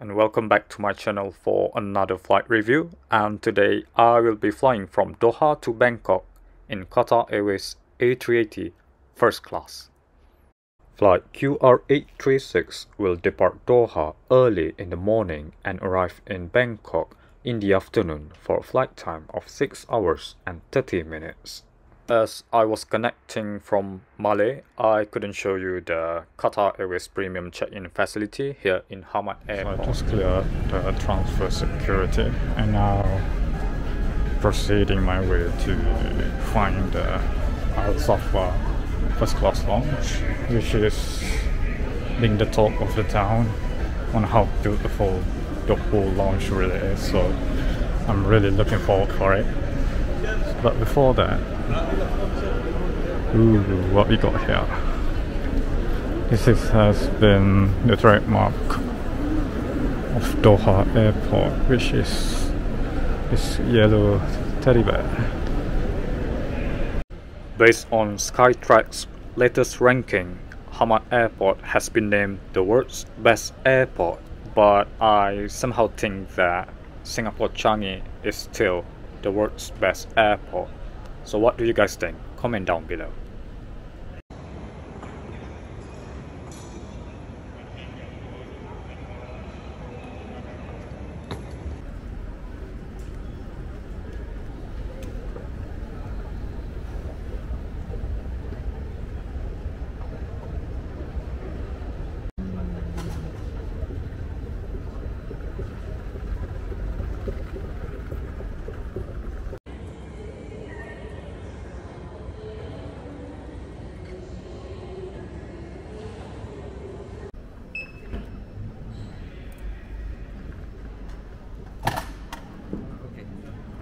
and welcome back to my channel for another flight review and today I will be flying from Doha to Bangkok in Qatar Airways A380 first class. Flight QR836 will depart Doha early in the morning and arrive in Bangkok in the afternoon for a flight time of 6 hours and 30 minutes. As I was connecting from Malé, I couldn't show you the Qatar Airways premium check-in facility here in Hamad Airport. So I just cleared the transfer security and now proceeding my way to find the Al Safwa first class lounge, which is being the talk of the town on how beautiful the whole lounge really is. So I'm really looking forward for it. But before that, Ooh, what we got here? This is, has been the trademark of Doha Airport, which is this yellow teddy bear. Based on Skytrax's latest ranking, Hamad Airport has been named the world's best airport, but I somehow think that Singapore Changi is still the world's best airport. So what do you guys think? Comment down below.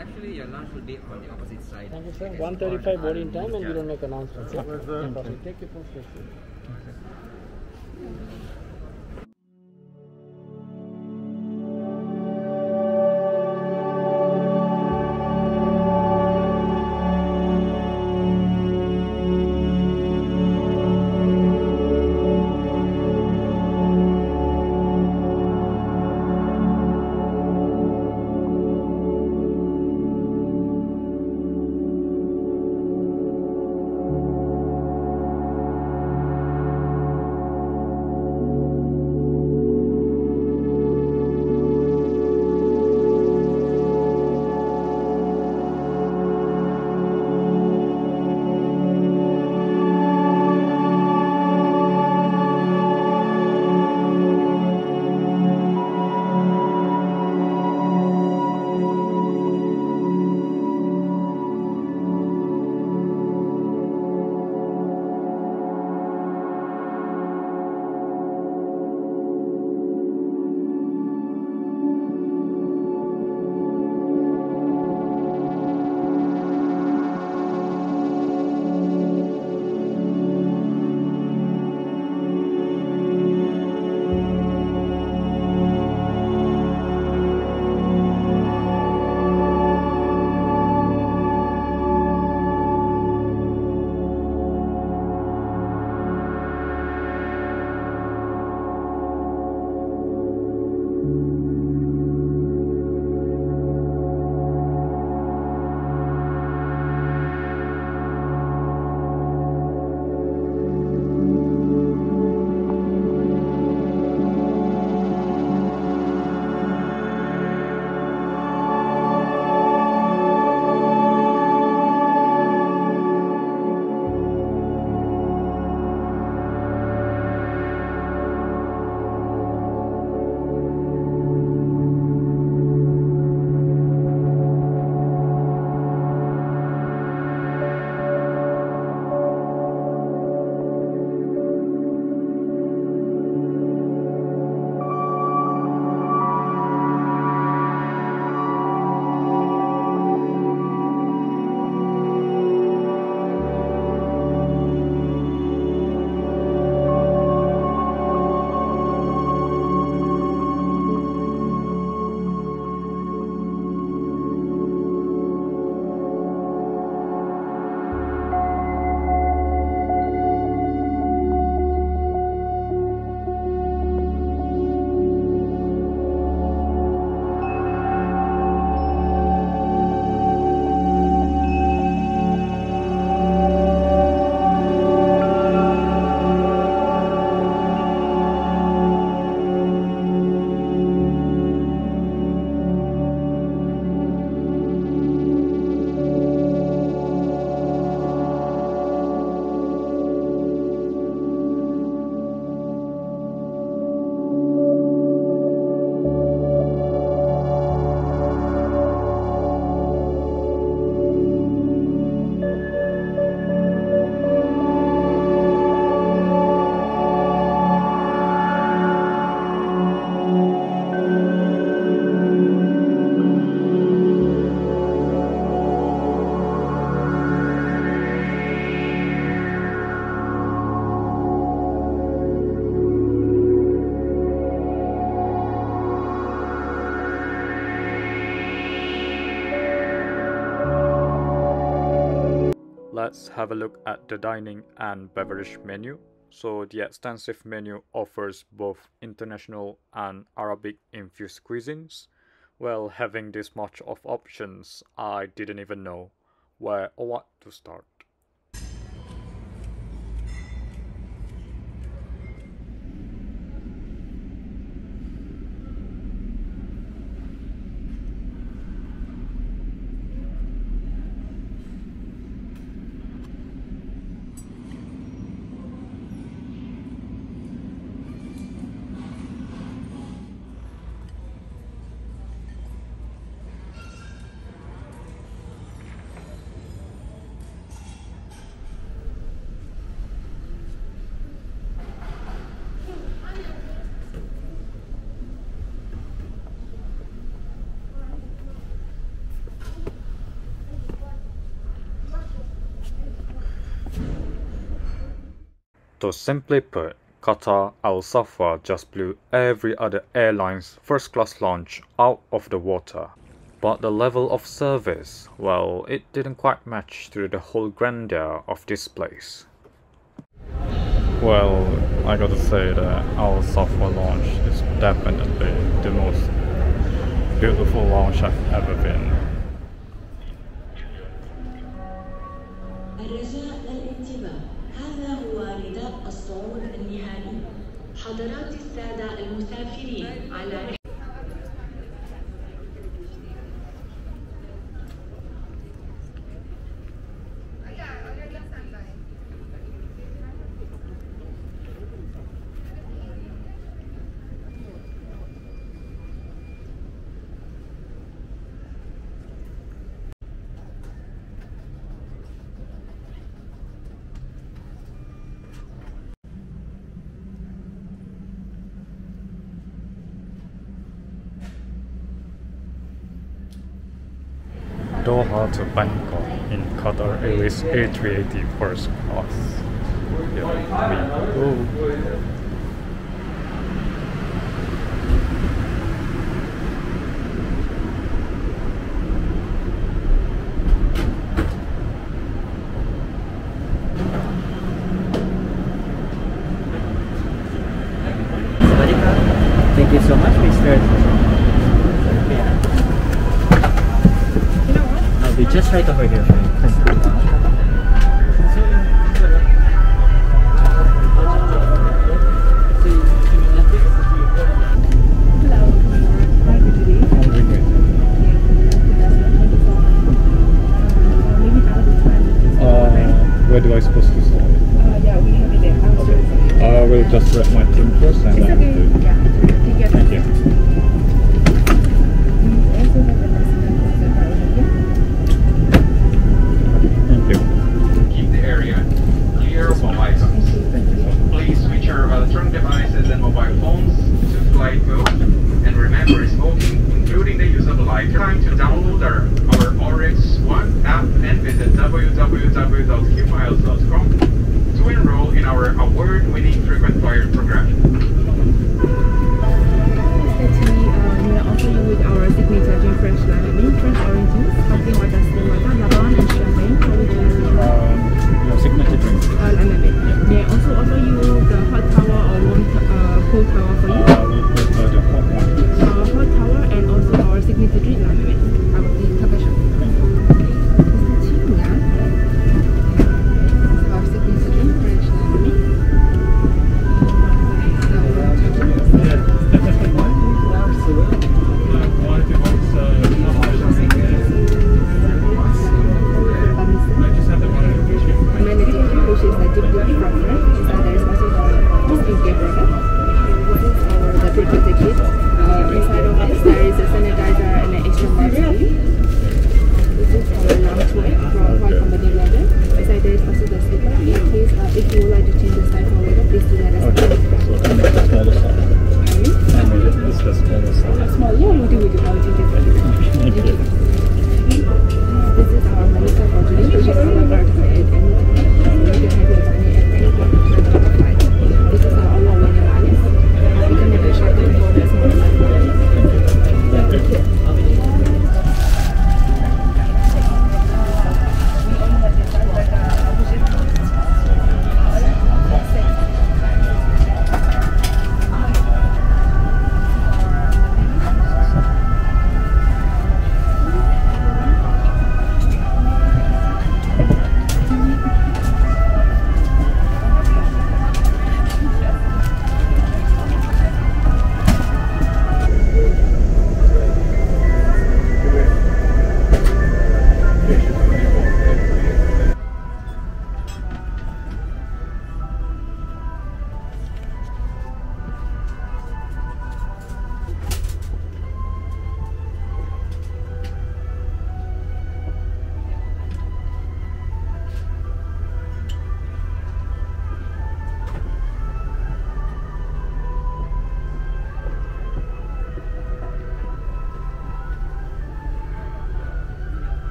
Actually, your lunch will be on the opposite side. Thank you, sir. Yes, 135 on- boarding time and we don't make announcements. Yeah? Where's the- No problem. Take your post let's have a look at the dining and beverage menu. So the extensive menu offers both international and Arabic infused cuisines. Well, having this much of options, I didn't even know where or what to start. To simply put, Qatar Al Safwa just blew every other airline's first class launch out of the water. But the level of service, well, it didn't quite match to the whole grandeur of this place. Well, I gotta say that Al Safwa launch is definitely the most beautiful launch I've ever been. Doha to Bangkok in Qatar Airways A380 first class. Yeah, we go.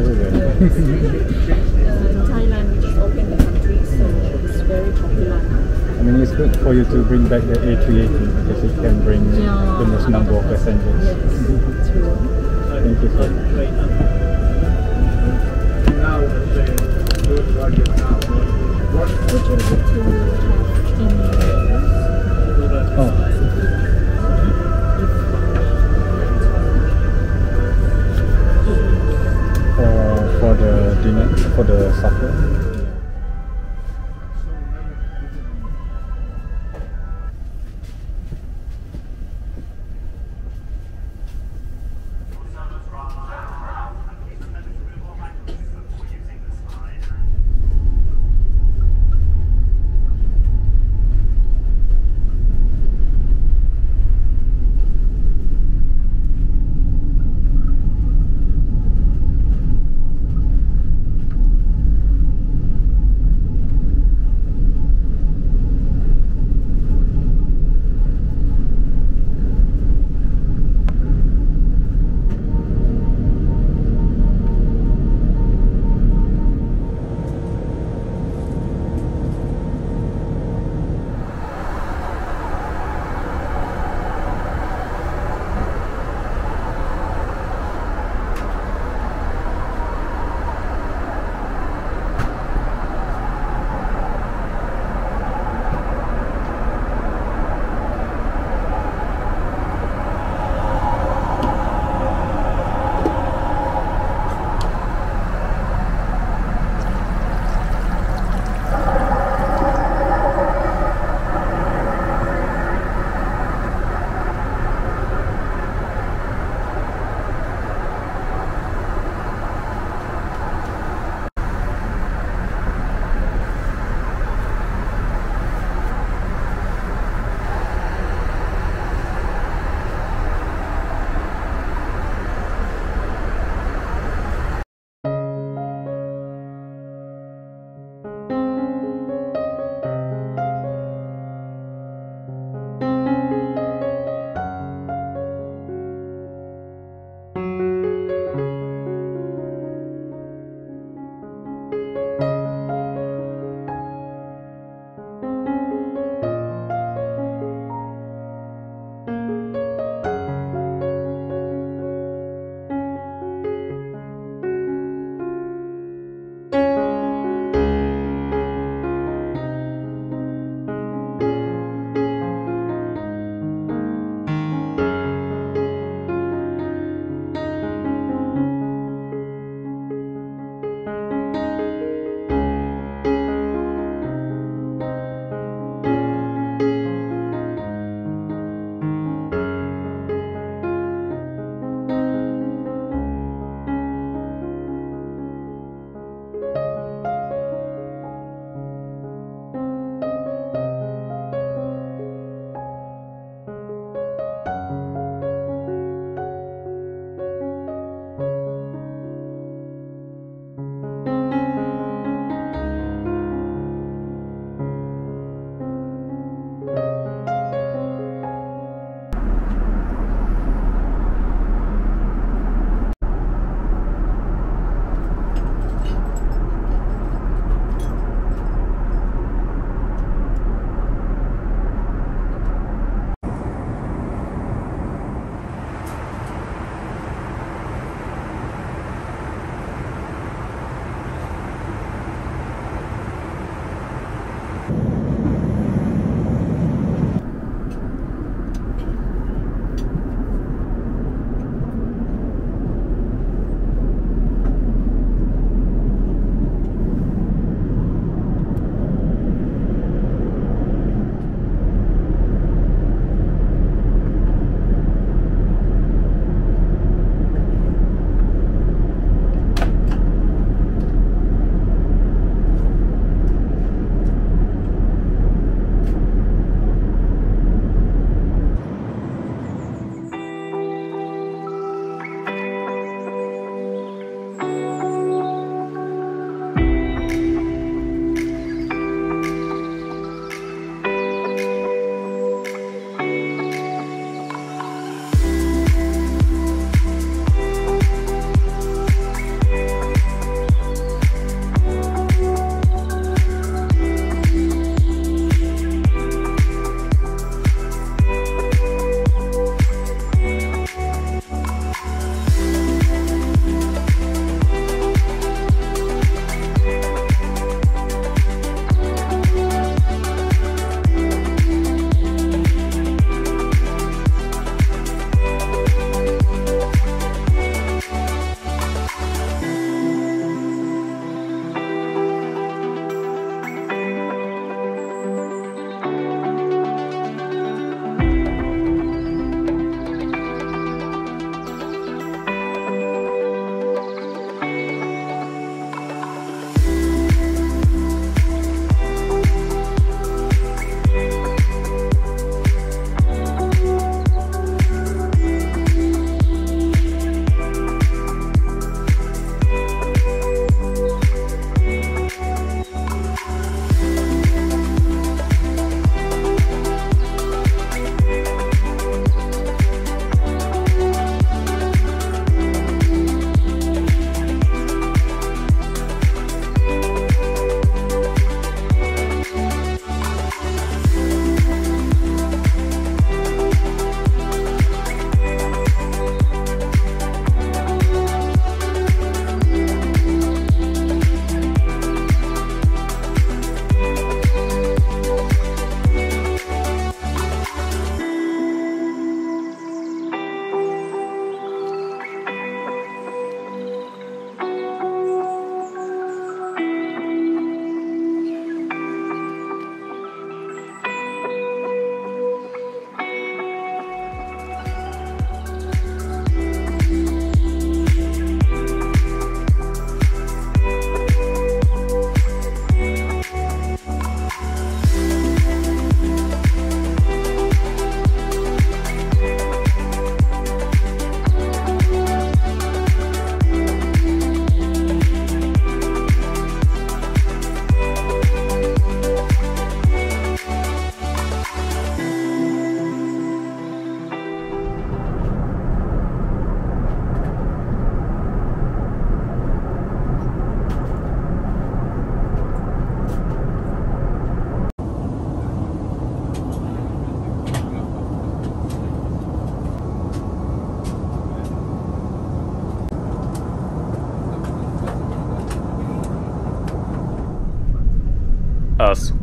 Everywhere. Everywhere. Thailand we just opened the country, so it's very popular. I mean, it's good for you to bring back the A380 because it can bring Yeah. the most number of passengers. Yes, true. Thank you so much. now they're saying, do it like it now. What Would you like to have any? Oh, dinner, for the supper.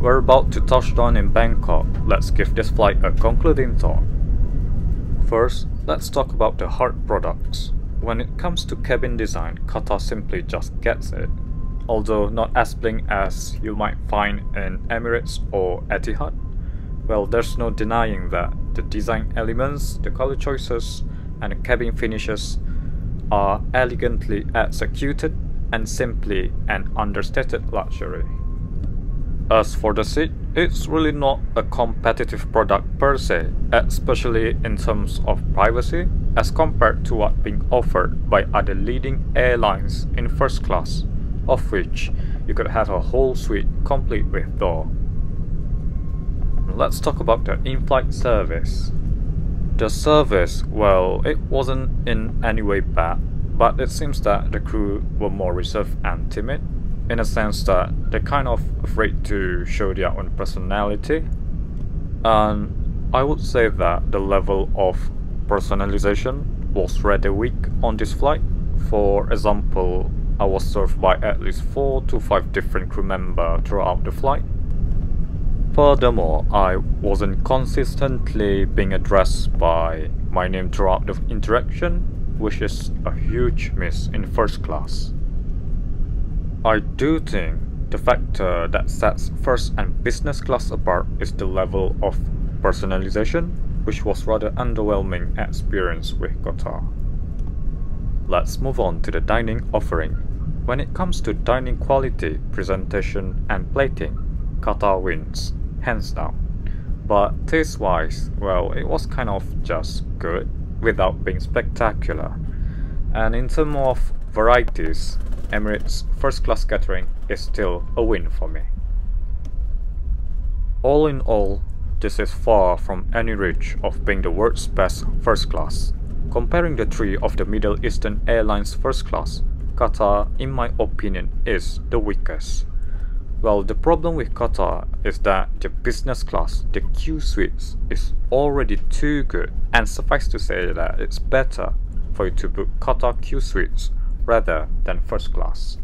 We're about to touch down in Bangkok, let's give this flight a concluding thought. First, let's talk about the hard products. When it comes to cabin design, Qatar simply just gets it. Although not as bling as you might find in Emirates or Etihad, well, there's no denying that the design elements, the color choices, and the cabin finishes are elegantly executed and simply an understated luxury. As for the seat, it's really not a competitive product per se, especially in terms of privacy, as compared to what being offered by other leading airlines in first class, of which you could have a whole suite complete with door. Let's talk about the in-flight service. The service, well, it wasn't in any way bad, but it seems that the crew were more reserved and timid in a sense that they're kind of afraid to show their own personality. And I would say that the level of personalization was rather weak on this flight. For example, I was served by at least 4 to 5 different crew members throughout the flight. Furthermore, I wasn't consistently being addressed by my name throughout the interaction, which is a huge miss in first class. I do think the factor that sets first and business class apart is the level of personalization, which was rather underwhelming experience with Qatar. Let's move on to the dining offering. When it comes to dining quality, presentation, and plating, Qatar wins, hands down. But taste wise, well, it was kind of just good without being spectacular. And in terms of varieties, Emirates first class catering is still a win for me. All in all, this is far from any reach of being the world's best first class. Comparing the three of the Middle Eastern Airlines first class, Qatar, in my opinion, is the weakest. Well, the problem with Qatar is that the business class, the Q suites, is already too good, and suffice to say that it's better for you to book Qatar Q suites rather than first class.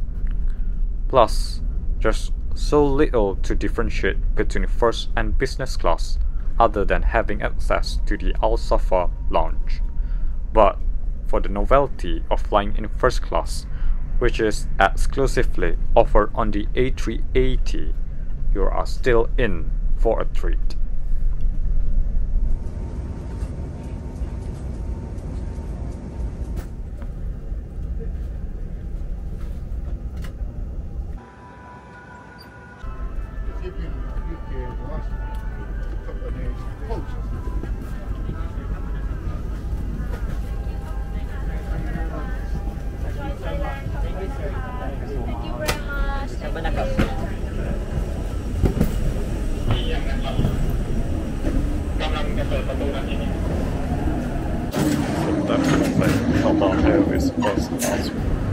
Plus, there's so little to differentiate between first and business class other than having access to the Al Safwa lounge. But for the novelty of flying in first class, which is exclusively offered on the A380, you are still in for a treat. And welcome to Bangkok.